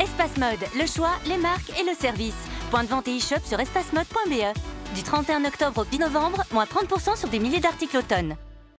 Espace Mode, le choix, les marques et le service. Point de vente et e-shop sur espacemode.be. Du 31 octobre au 10 novembre, moins 30% sur des milliers d'articles automne.